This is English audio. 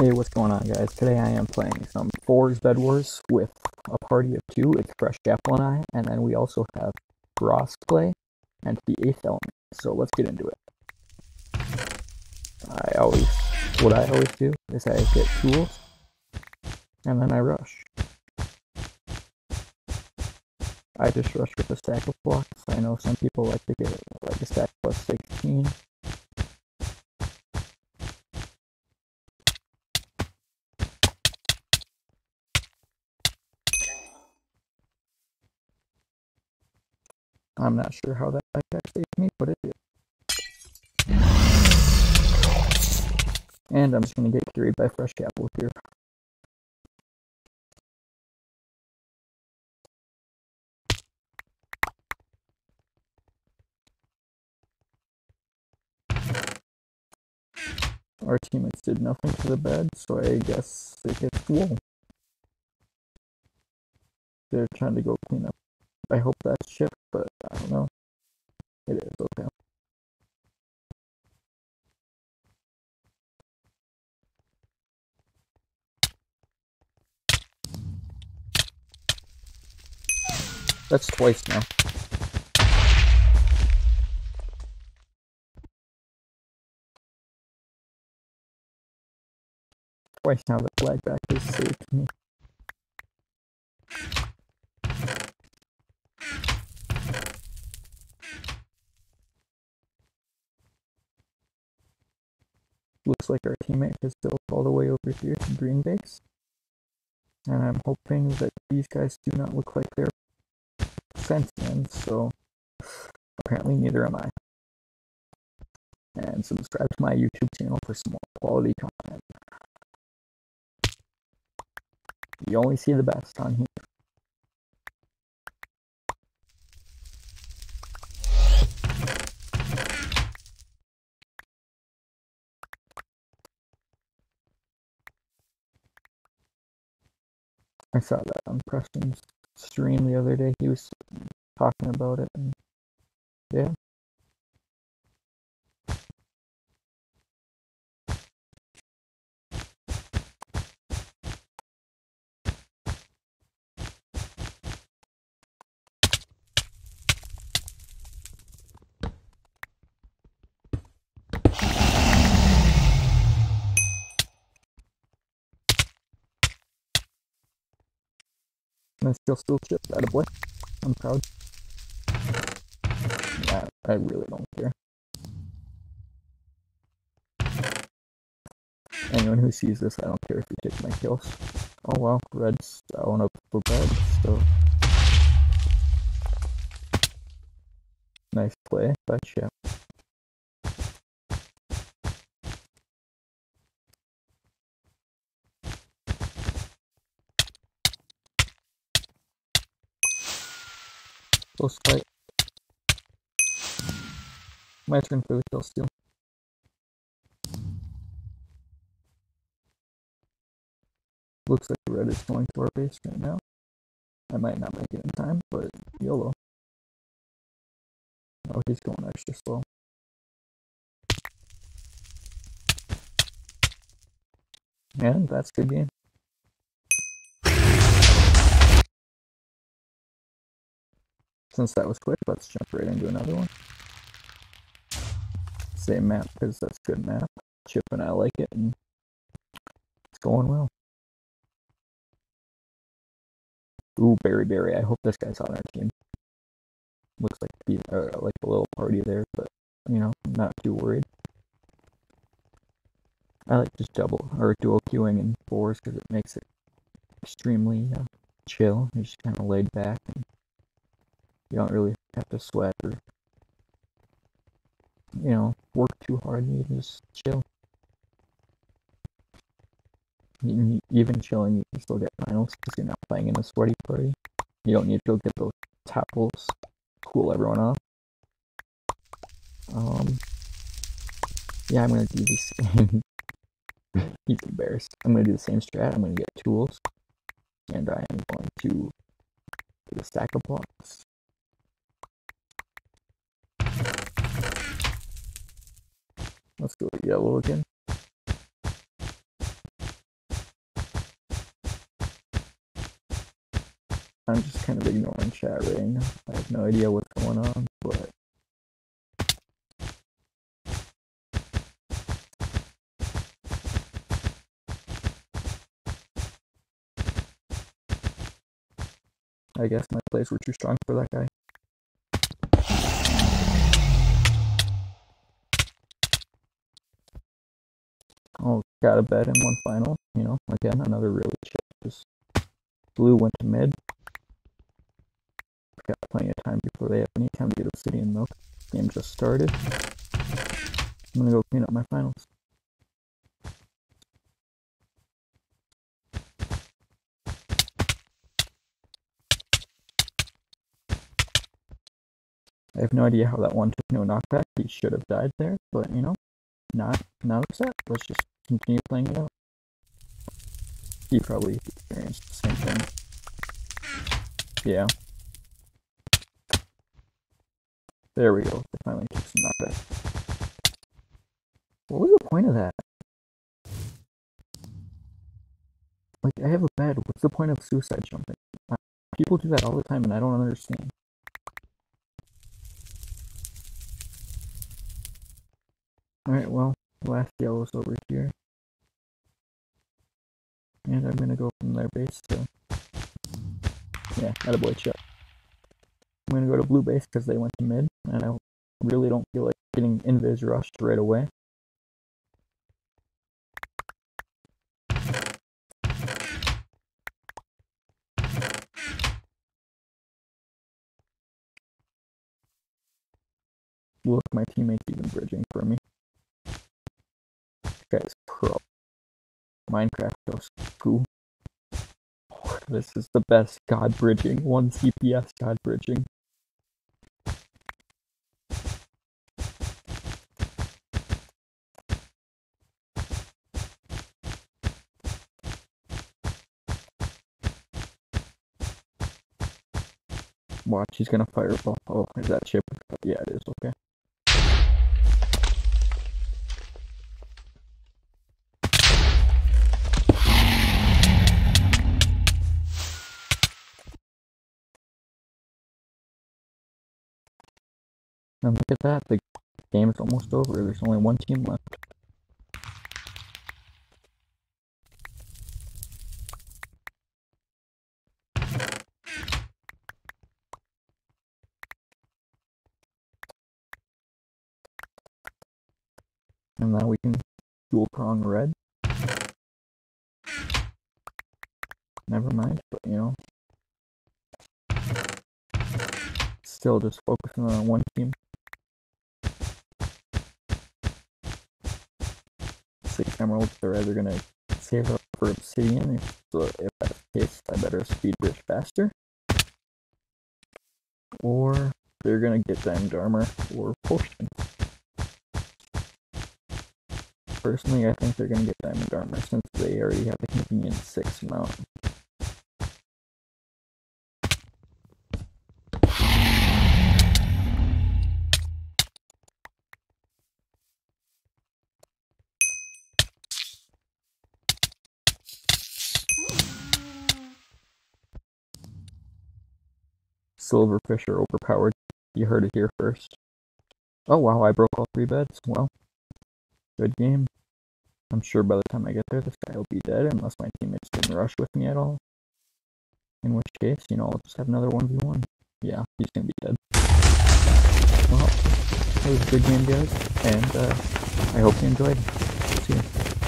Hey, what's going on, guys? Today I am playing some Fours Bed Wars with a party of two. It's Fresh Chapel and I, and then we also have Ross play and the Eighth Element. So let's get into it. I always, what I always do is I get tools, and then I rush. I just rush with a stack of blocks. I know some people like to get like a stack plus 16. I'm not sure how that that saved me, but it did. And I'm just gonna get carried by fresh apple here. Our teammates did nothing to the bed, so I guess they get wool. They're trying to go clean up. I hope that's shipped, but don't know. It is okay. That's twice now. Twice now the flag back is saved me. Looks like our teammate has built all the way over here to green base. And I'm hoping that these guys do not look like they're sentient, so apparently neither am I. And subscribe to my YouTube channel for some more quality content. You only see the best on here. I saw that on Preston's stream the other day. He was talking about it, and yeah. I still still chip that a boy. I'm proud. Yeah, I really don't care. Anyone who sees this, I don't care if you take my kills. Oh well, red's down up for bed, so nice play by Chip. Turn for the kill steal. Looks like red is going to our base right now. I might not make it in time, but YOLO. Oh, he's going extra slow. And that's good game. Since that was quick, let's jump right into another one. Same map, because that's good map. Chip and I like it, and it's going well. Ooh, Berry Berry. I hope this guy's on our team. Looks like be uh, like a little party there, but you know, not too worried. I like just double or dual queuing in fours because it makes it extremely uh, chill. You're just kind of laid back and you don't really have to sweat or you know work too hard. You can just chill. Even chilling, you can still get finals because you're not playing in a sweaty party. You don't need to go get those gapples, cool everyone off. Um, yeah, I'm gonna do the same. He's embarrassed. I'm gonna do the same strat. I'm gonna get tools, and I am going to get a stack of blocks. Let's go yellow again. I'm just kind of ignoring chat right now. I have no idea what's going on, but I guess my plays were too strong for that guy. Oh, got a bet in one final. You know, again, another really chip. Just blue went to mid. Got plenty of time before they have any time to get obsidian milk. Game just started. I'm gonna go clean up my finals. I have no idea how that one took no knockback. He should have died there, but you know, not not upset. Let's just continue playing it out. He probably experienced the same thing. Yeah. There we go. They finally took some knockback. What was the point of that? Like, I have a bed. What's the point of suicide jumping? People do that all the time, and I don't understand. Alright, well, last yellow's over here. And I'm gonna go from their base to... Yeah, boy shot. I'm gonna go to blue base because they went to mid, and I really don't feel like getting invis rushed right away. Look, my teammate's even bridging for me guy's pro. Minecraft goes. Oh, this is the best god bridging. One CPS god bridging. Watch, he's gonna fireball. Oh, is that chip? Yeah, it is. Okay. And look at that, the game is almost over. There's only one team left. And now we can dual prong red. Never mind, but you know. Still just focusing on one team. Six emeralds, they're either gonna save up for obsidian, so if that's the case, I better speed bridge faster. Or they're gonna get diamond armor or potions. Personally, I think they're gonna get diamond armor since they already have a convenient six amount. Silverfish are overpowered. You heard it here first. Oh wow, I broke all three beds. Well, good game. I'm sure by the time I get there, this guy will be dead unless my teammates didn't rush with me at all. In which case, you know, I'll just have another 1v1. Yeah, he's gonna be dead. Well, that was a good game, guys, and uh, I hope you enjoyed. See you.